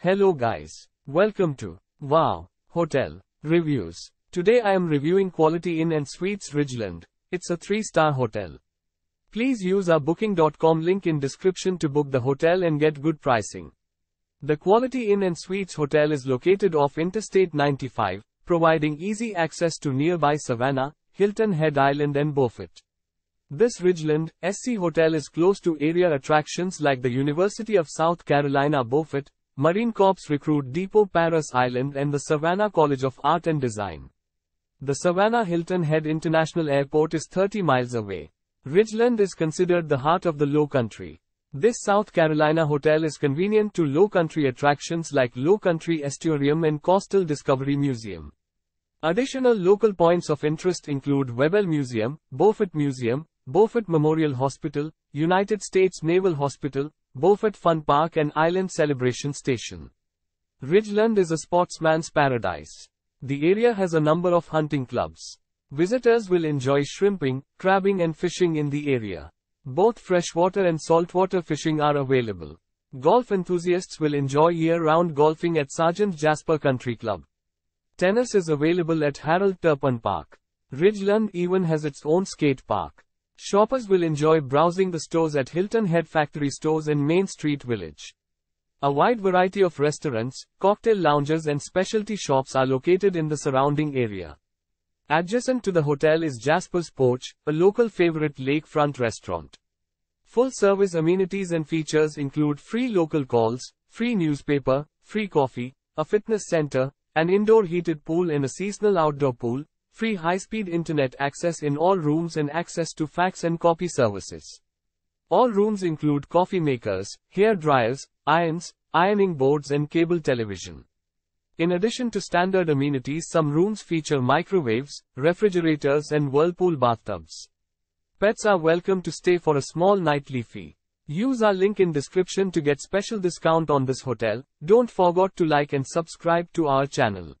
Hello guys. Welcome to Wow Hotel Reviews. Today I am reviewing Quality Inn and Suites Ridgeland. It's a 3-star hotel. Please use our booking.com link in description to book the hotel and get good pricing. The Quality Inn and Suites Hotel is located off Interstate 95, providing easy access to nearby Savannah, Hilton Head Island and Beaufort. This Ridgeland, SC Hotel is close to area attractions like the University of South Carolina Beaufort, Marine Corps Recruit Depot Parris Island and the Savannah College of Art and Design. The Savannah Hilton Head International Airport is 30 miles away. Ridgeland is considered the heart of the Low Country. This South Carolina hotel is convenient to low country attractions like Low Country Estuarium and Coastal Discovery Museum. Additional local points of interest include Webber Museum, Beaufort Museum, Beaufort Memorial Hospital, United States Naval Hospital, Beaufort Fun Park and Island Celebration Station. Ridgeland is a sportsman's paradise. The area has a number of hunting clubs. Visitors will enjoy shrimping, crabbing and fishing in the area. Both freshwater and saltwater fishing are available. Golf enthusiasts will enjoy year-round golfing at Sergeant Jasper Country Club. Tennis is available at Harold Turpin Park. Ridgeland even has its own skate park. Shoppers will enjoy browsing the stores at Hilton Head Factory Stores in Main Street Village. A wide variety of restaurants, cocktail lounges and specialty shops are located in the surrounding area. Adjacent to the hotel is Jasper's Porch, a local favorite lakefront restaurant. Full-service amenities and features include free local calls, free newspaper, free coffee, a fitness center, an indoor heated pool and a seasonal outdoor pool, free high-speed internet access in all rooms and access to fax and copy services. All rooms include coffee makers, hair dryers, irons, ironing boards and cable television. In addition to standard amenities some rooms feature microwaves, refrigerators and whirlpool bathtubs. Pets are welcome to stay for a small nightly fee. Use our link in description to get special discount on this hotel. Don't forget to like and subscribe to our channel.